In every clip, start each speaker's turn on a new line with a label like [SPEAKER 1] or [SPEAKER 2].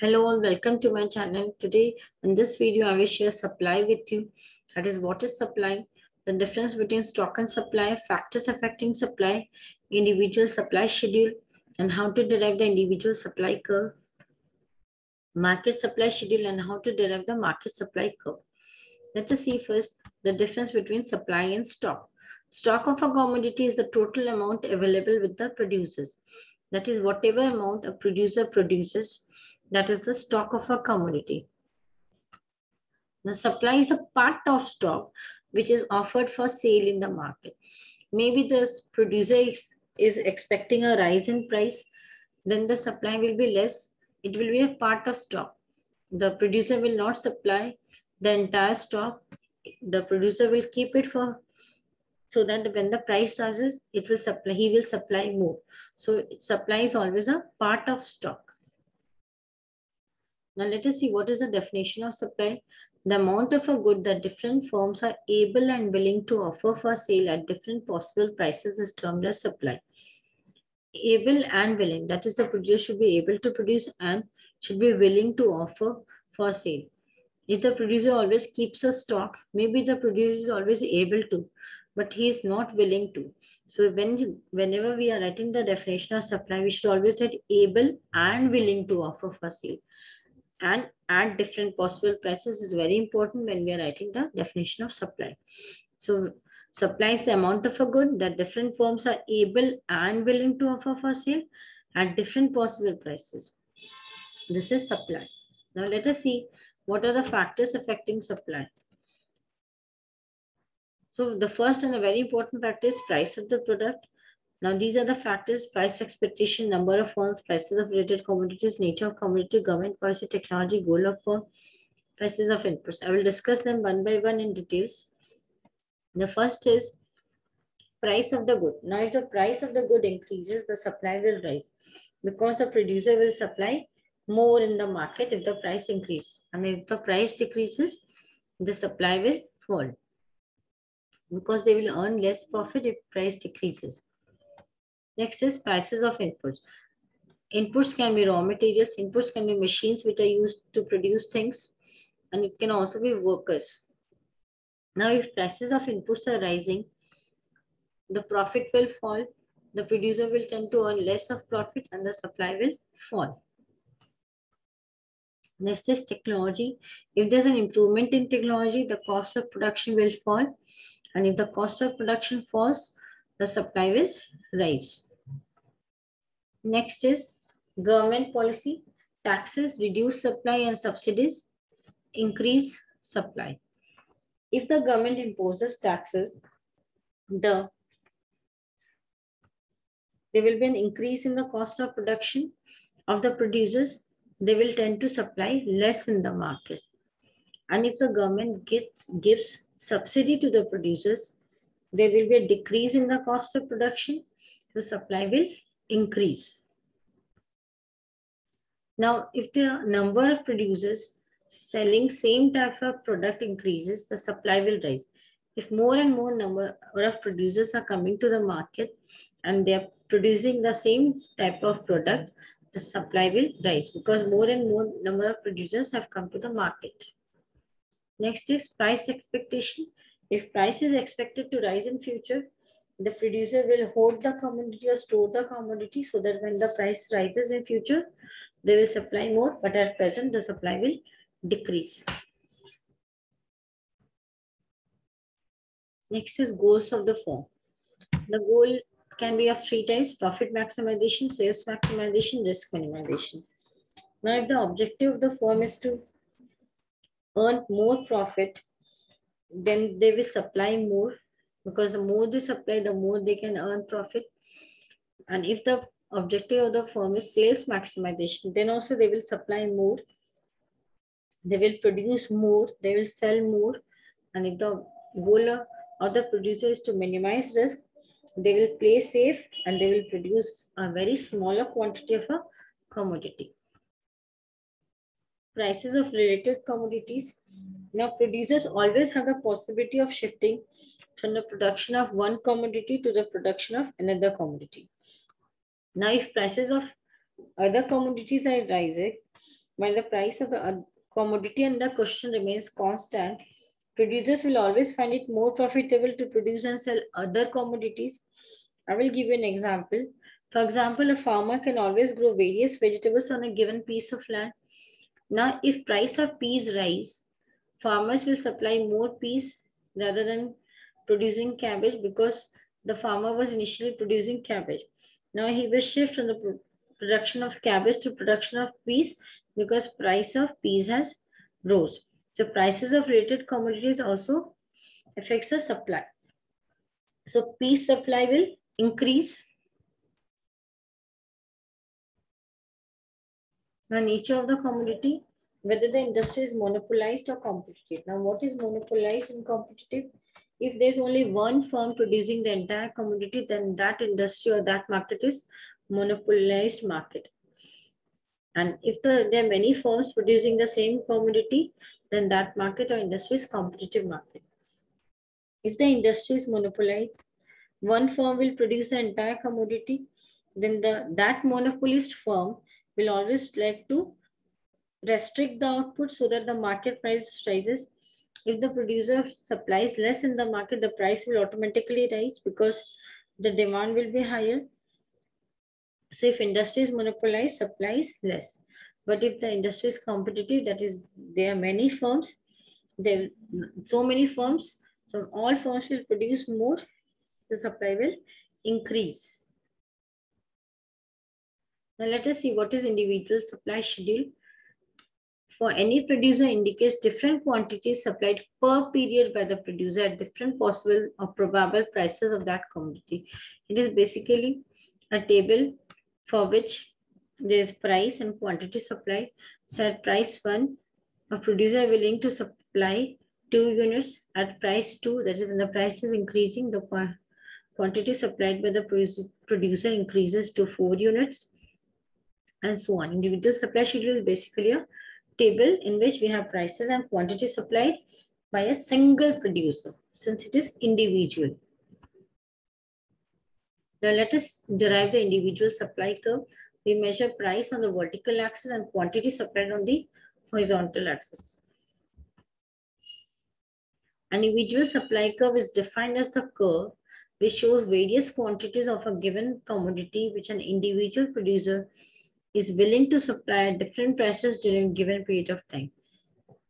[SPEAKER 1] Hello and welcome to my channel. Today in this video I will share supply with you. That is what is supply, the difference between stock and supply, factors affecting supply, individual supply schedule and how to derive the individual supply curve, market supply schedule and how to derive the market supply curve. Let us see first the difference between supply and stock. Stock of a commodity is the total amount available with the producers. That is whatever amount a producer produces that is the stock of a commodity. The supply is a part of stock which is offered for sale in the market. Maybe the producer is, is expecting a rise in price, then the supply will be less. It will be a part of stock. The producer will not supply the entire stock. The producer will keep it for so that when the price rises, it will supply, he will supply more. So supply is always a part of stock. Now let us see what is the definition of supply. The amount of a good that different firms are able and willing to offer for sale at different possible prices is termed as supply. Able and willing, that is the producer should be able to produce and should be willing to offer for sale. If the producer always keeps a stock, maybe the producer is always able to, but he is not willing to. So when whenever we are writing the definition of supply, we should always write able and willing to offer for sale and at different possible prices is very important when we are writing the definition of supply. So supply is the amount of a good that different firms are able and willing to offer for sale at different possible prices. This is supply. Now let us see what are the factors affecting supply. So the first and a very important factor is price of the product. Now, these are the factors, price expectation, number of firms, prices of related commodities, nature of commodity, government policy, technology, goal of firm, prices of inputs. I will discuss them one by one in details. The first is price of the good. Now, if the price of the good increases, the supply will rise because the producer will supply more in the market if the price increases. And if the price decreases, the supply will fall because they will earn less profit if price decreases. Next is prices of inputs. Inputs can be raw materials. Inputs can be machines which are used to produce things. And it can also be workers. Now, if prices of inputs are rising, the profit will fall. The producer will tend to earn less of profit and the supply will fall. Next is technology. If there's an improvement in technology, the cost of production will fall. And if the cost of production falls, the supply will rise. Next is government policy. Taxes reduce supply and subsidies increase supply. If the government imposes taxes, the there will be an increase in the cost of production of the producers. They will tend to supply less in the market. And if the government gets, gives subsidy to the producers, there will be a decrease in the cost of production. The supply will increase. Now, if the number of producers selling same type of product increases, the supply will rise. If more and more number of producers are coming to the market and they're producing the same type of product, the supply will rise because more and more number of producers have come to the market. Next is price expectation. If price is expected to rise in future, the producer will hold the commodity or store the commodity so that when the price rises in future, they will supply more, but at present the supply will decrease. Next is goals of the firm. The goal can be of three types, profit maximization, sales maximization, risk minimization. Now, if the objective of the firm is to earn more profit, then they will supply more because the more they supply, the more they can earn profit. And if the objective of the firm is sales maximization, then also they will supply more. They will produce more, they will sell more. And if the goal of the producer is to minimize risk, they will play safe and they will produce a very smaller quantity of a commodity. Prices of related commodities. Now producers always have the possibility of shifting from the production of one commodity to the production of another commodity. Now, if prices of other commodities are rising, While the price of the commodity under question remains constant, producers will always find it more profitable to produce and sell other commodities. I will give you an example. For example, a farmer can always grow various vegetables on a given piece of land. Now, if price of peas rise, farmers will supply more peas rather than producing cabbage because the farmer was initially producing cabbage. Now he will shift from the production of cabbage to production of peas because price of peas has rose. So prices of related commodities also affects the supply. So peas supply will increase. The nature of the commodity, whether the industry is monopolized or competitive. Now what is monopolized and competitive? If there's only one firm producing the entire commodity, then that industry or that market is monopolized market. And if the, there are many firms producing the same commodity, then that market or industry is competitive market. If the industry is monopolized, one firm will produce the entire commodity, then the that monopolist firm will always like to restrict the output so that the market price rises. If the producer supplies less in the market, the price will automatically rise because the demand will be higher so if industry is monopolized, supplies less. But if the industry is competitive, that is, there are many firms, there so many firms, so all firms will produce more, the supply will increase. Now let us see what is individual supply schedule. For any producer indicates different quantities supplied per period by the producer at different possible or probable prices of that commodity. It is basically a table for which there is price and quantity supply. So at price one, a producer willing to supply two units at price two, that is when the price is increasing, the quantity supplied by the producer increases to four units and so on. Individual supply schedule is basically a table in which we have prices and quantity supplied by a single producer since it is individual. Now let us derive the individual supply curve. We measure price on the vertical axis and quantity supplied on the horizontal axis. An individual supply curve is defined as the curve which shows various quantities of a given commodity which an individual producer is willing to supply different prices during given period of time.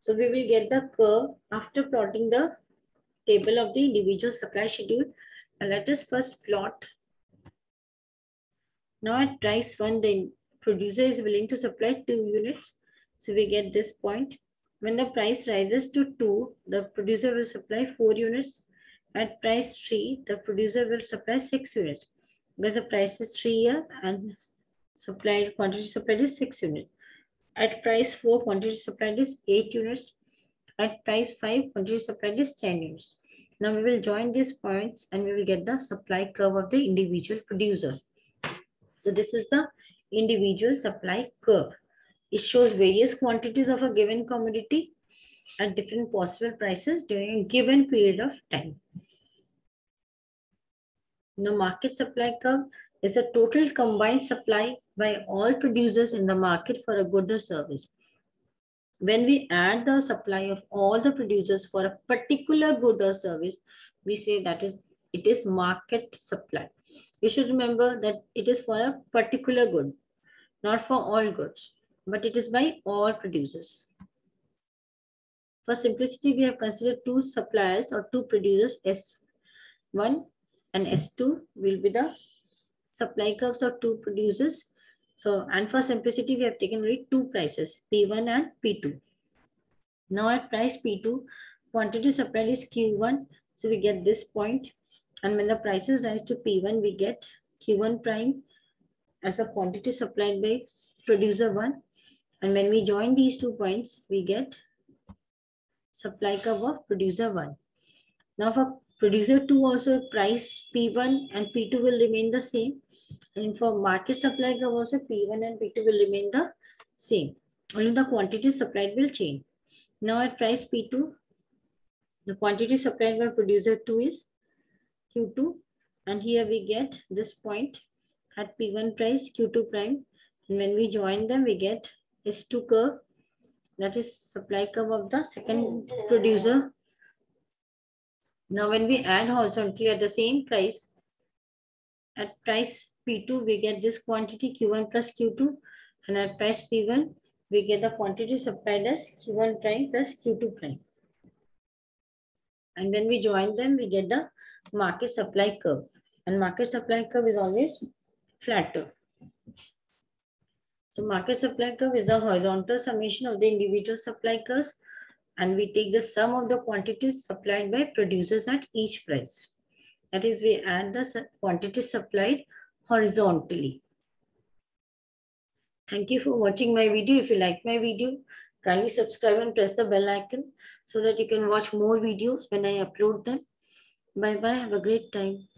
[SPEAKER 1] So we will get the curve after plotting the table of the individual supply schedule. And let us first plot now at price one, the producer is willing to supply two units. So we get this point. When the price rises to two, the producer will supply four units. At price three, the producer will supply six units because the price is three here and supplied quantity supplied is six units. At price four, quantity supplied is eight units. At price five, quantity supplied is 10 units. Now we will join these points and we will get the supply curve of the individual producer. So this is the individual supply curve. It shows various quantities of a given commodity at different possible prices during a given period of time. The market supply curve is the total combined supply by all producers in the market for a good or service. When we add the supply of all the producers for a particular good or service, we say that is it is market supply. You should remember that it is for a particular good, not for all goods, but it is by all producers. For simplicity, we have considered two suppliers or two producers, S1 and S2 will be the supply curves of two producers. So, and for simplicity, we have taken only two prices, P1 and P2. Now at price P2, quantity supplied is Q1. So we get this point. and when the prices rise to P1, we get Q1 prime as a quantity supplied by producer 1. And when we join these two points, we get supply curve of producer 1. Now for producer 2 also price P1 and P2 will remain the same. And for market supply curve also P1 and P2 will remain the same. Only the quantity supplied will change. Now at price P2, the quantity supplied by producer 2 is Q2 and here we get this point at P1 price Q2 prime and when we join them we get S2 curve, that is supply curve of the second producer. Now when we add horizontally at the same price, at price P2, we get this quantity Q1 plus Q2 and at price P1, we get the quantity supplied as Q1 prime plus Q2 prime. And when we join them, we get the market supply curve. And market supply curve is always flatter. So market supply curve is a horizontal summation of the individual supply curves and we take the sum of the quantities supplied by producers at each price. That is, we add the quantities supplied horizontally. Thank you for watching my video. If you like my video, kindly subscribe and press the bell icon so that you can watch more videos when I upload them. Bye bye. Have a great time.